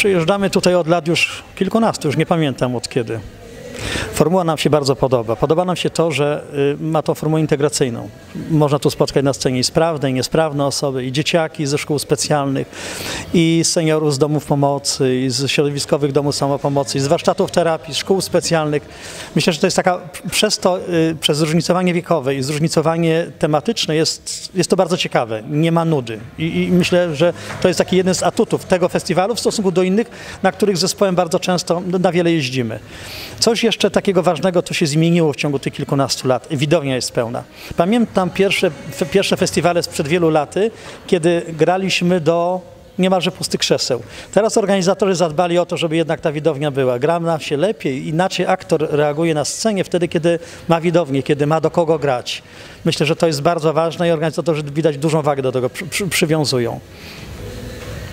Przyjeżdżamy tutaj od lat już kilkunastu, już nie pamiętam od kiedy. Formuła nam się bardzo podoba. Podoba nam się to, że y, ma to formułę integracyjną. Można tu spotkać na scenie i sprawne, i niesprawne osoby, i dzieciaki ze szkół specjalnych, i seniorów z domów pomocy, i z środowiskowych domów samopomocy, i z warsztatów terapii, szkół specjalnych. Myślę, że to jest taka, przez to, y, przez zróżnicowanie wiekowe i zróżnicowanie tematyczne jest, jest to bardzo ciekawe. Nie ma nudy. I, I myślę, że to jest taki jeden z atutów tego festiwalu w stosunku do innych, na których zespołem bardzo często na wiele jeździmy. Coś jeszcze takiego ważnego, co się zmieniło w ciągu tych kilkunastu lat. Widownia jest pełna. Pamiętam pierwsze, pierwsze festiwale sprzed wielu laty, kiedy graliśmy do niemalże pustych krzeseł. Teraz organizatorzy zadbali o to, żeby jednak ta widownia była. Gra nam się lepiej, inaczej aktor reaguje na scenie wtedy, kiedy ma widownię, kiedy ma do kogo grać. Myślę, że to jest bardzo ważne i organizatorzy widać dużą wagę do tego przy, przy, przywiązują.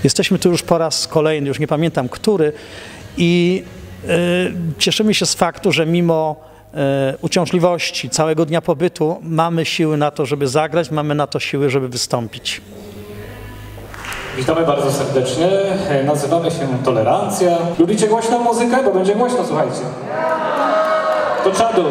Jesteśmy tu już po raz kolejny, już nie pamiętam który i cieszymy się z faktu, że mimo y, uciążliwości całego dnia pobytu mamy siły na to, żeby zagrać, mamy na to siły, żeby wystąpić. Witamy bardzo serdecznie. E, Nazywamy się Tolerancja. Lubicie głośną muzykę? Bo będzie głośno, słuchajcie. To czadu.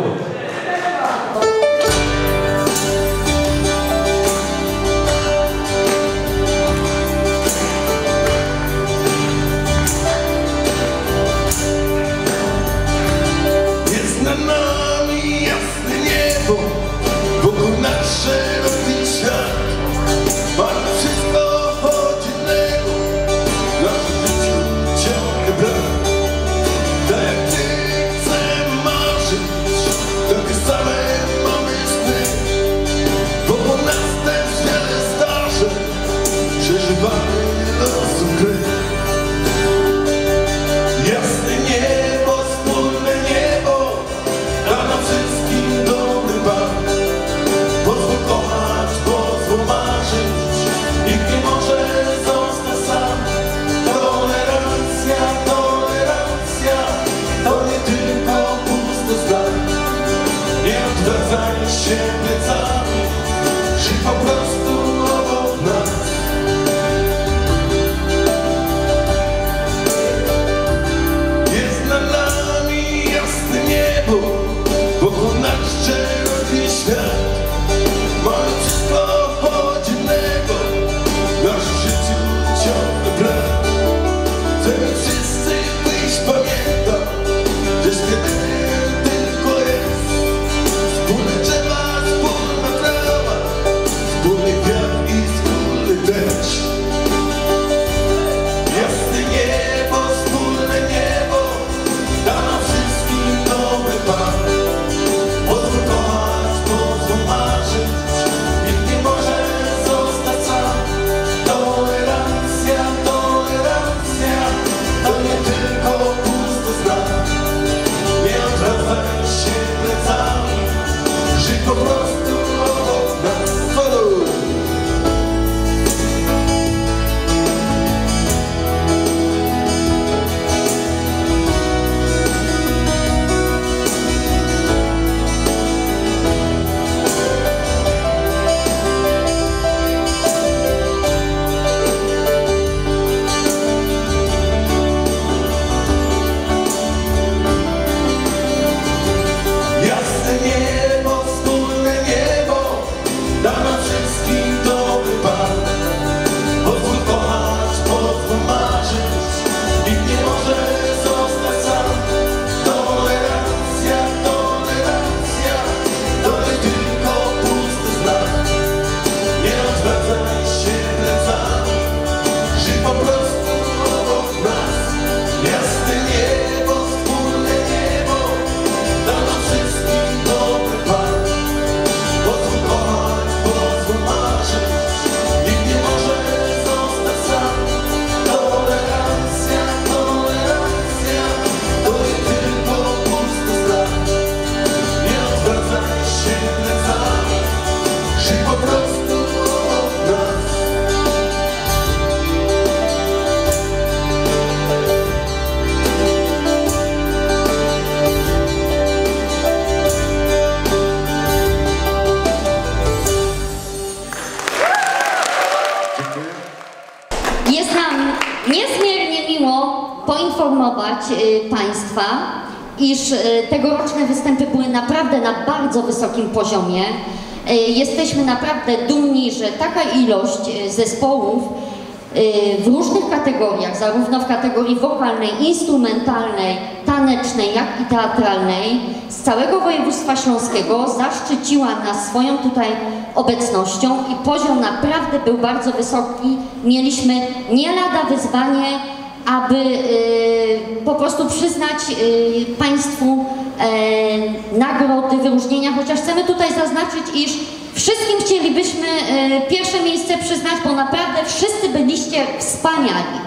Państwa, iż y, tegoroczne występy były naprawdę na bardzo wysokim poziomie. Y, Jesteśmy naprawdę dumni, że taka ilość y, zespołów y, w różnych kategoriach, zarówno w kategorii wokalnej, instrumentalnej, tanecznej, jak i teatralnej, z całego województwa śląskiego zaszczyciła nas swoją tutaj obecnością i poziom naprawdę był bardzo wysoki. Mieliśmy nie lada wyzwanie, aby y, po prostu przyznać y, Państwu e, nagrody, wyróżnienia, chociaż chcemy tutaj zaznaczyć, iż wszystkim chcielibyśmy e, pierwsze miejsce przyznać, bo naprawdę wszyscy byliście wspaniali.